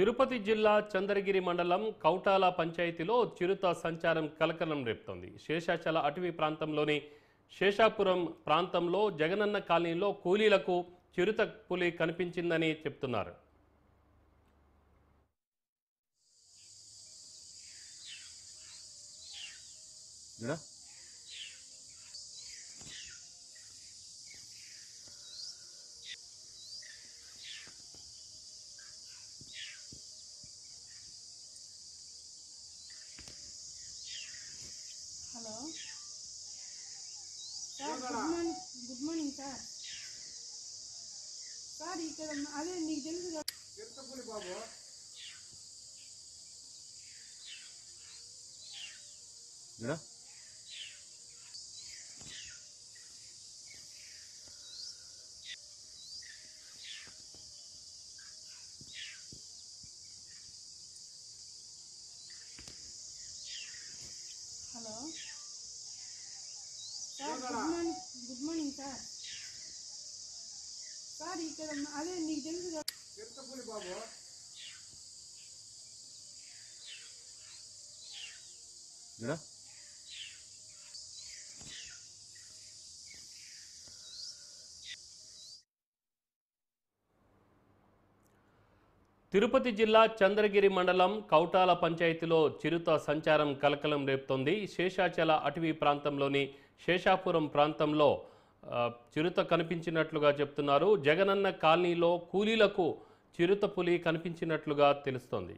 తిరుపతి జిల్లా చంద్రగిరి మండలం కౌటాల పంచాయతీలో చిరుత సంచారం కలకలం రేపుతోంది. శేషాచల అటవీ ప్రాంతంలోని శేషాపురం ప్రాంతంలో జగనన్న కాలనీలో కూలీలకు చిరుత పులి కనిపించిందని చెప్తున్నారు. ఇక్కడ sir good morning good morning sir sir ఇక్కడ అదే మీకు తెలుసు కదా ఇక్కడ sir good morning good morning sir sir ఇక్కడ అదే మీకు తెలుసు కదా. ఇక్కడ తిరుపతి జిల్లా చంద్రగిరి మండలం కౌటాల పంచాయతీలో చిరుత సంచారం కలకలం రేపుతోంది. శేషాచల అటవీ ప్రాంతంలోని శేషాపురం ప్రాంతంలో చిరుత కనిపించినట్లుగా చెప్తున్నారు. జగనన్న కాలనీలో కూలీలకు చిరుత పులి కనిపించినట్లుగా తెలుస్తోంది.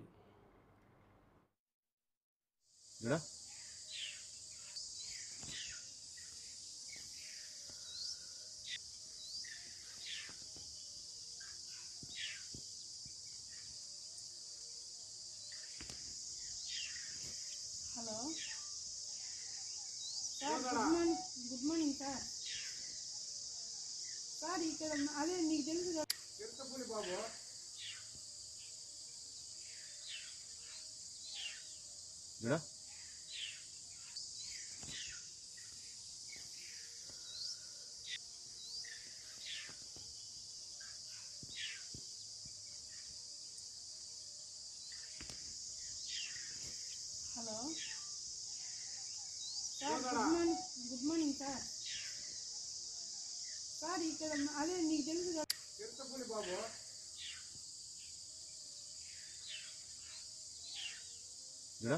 Hello. good morning good morning sir sir ఇక్కడ అదే మీకు తెలుసు కదా ఇక్కడ hello sir good morning good morning sir sir ఇక్కడ అదే మీకు తెలుసు కదా ఇక్కడ